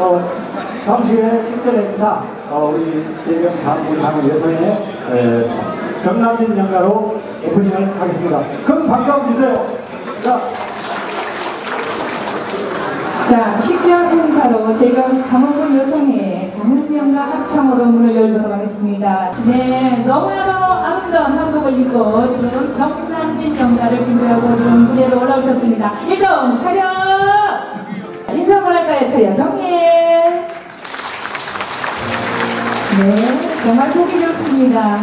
어, 당시에 특별 행사, 어, 우리 대병 당, 우리 당의 여성의 에, 경남진 연가로 오프닝을 하겠습니다. 큰 박수 한번 주세요. 자, 자, 식장 행사로 제가 강원도 여성의 장훈명과 합창으로 문을 열도록 하겠습니다. 네, 너무나도 아름다운 한복을 입고 지금 정남진 연가를 준비하고 지금 무대로 올라오셨습니다. 일동 차렷! 인사 한번 할까요, 차렷? 경례! 네, 정말 보기 좋습니다.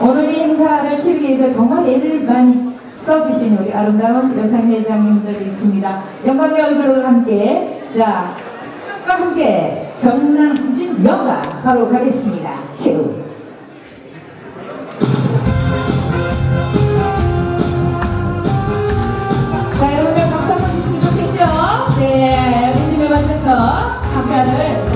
오늘 이 행사를 치르기 위해서 정말 애를 많이 써주신 우리 아름다운 여성회장님들이십니다. 영광의 얼굴과 함께, 자, 과 함께 정남진 명가 바로 가겠습니다. 큐. 맞춰서 박자를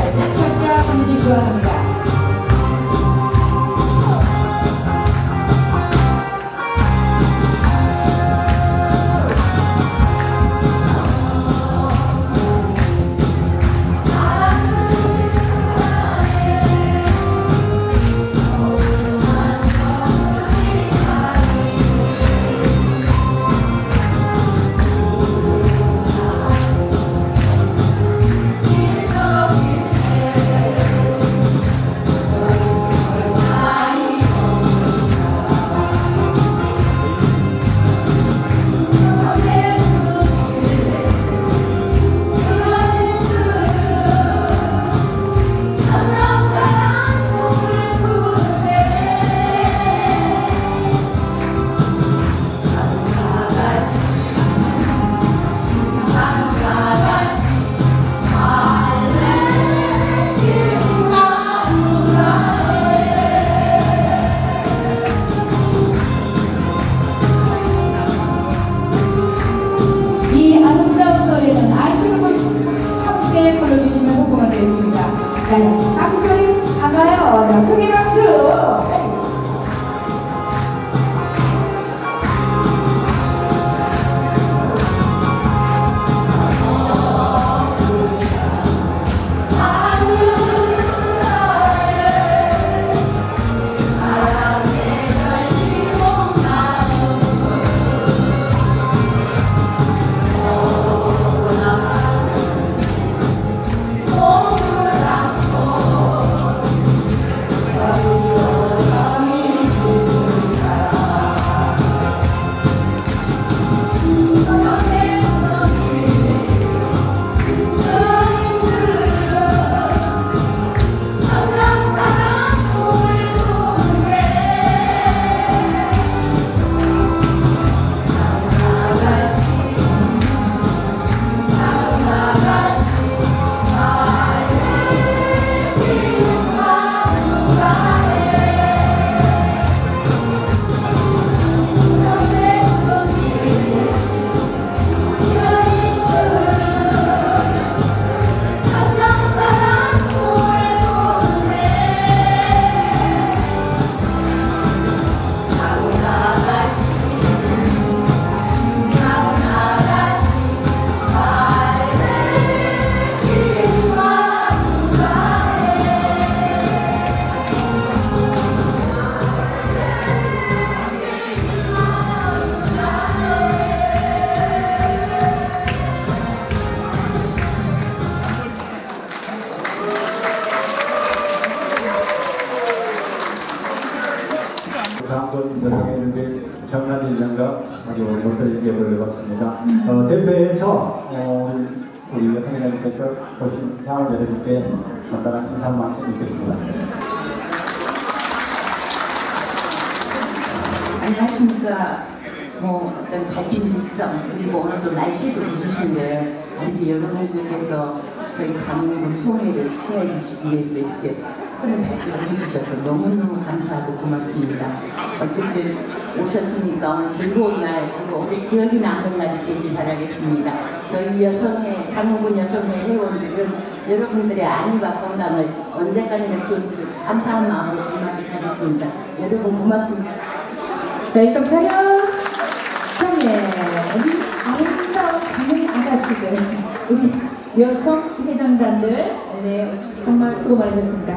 아주 멋들게 보여봤습니다. 어, 대표에서 어, 우리 여성회장님께서 보신 향후 여러분께 간단한 인사 말씀 드리겠습니다. 안녕하십니까. 뭐 어떤 밝힌 일정 그리고 오늘도 날씨도 좋으신데 이제 여러분들께서 저희 사무국 총회를 축하해 주시기 위해서 이렇게 큰 발길을 해주셔서 너무너무 감사하고 고맙습니다. 어쨌든 오셨으니까 오늘 즐거운 날 그리고 우리 기억이 남는 날이 되길 바라겠습니다. 저희 여성회 사무국 여성회 회원들은 여러분들의 안위와 건강을 언제까지나 키워주시고 감사한 마음으로 고맙게 사겠습니다. 여러분 고맙습니다. 자, 일단 차렷! 차례! 우리 아름다운 장인 아가씨들, 우리 여성 회장단들, 네, 정말 수고 많으셨습니다.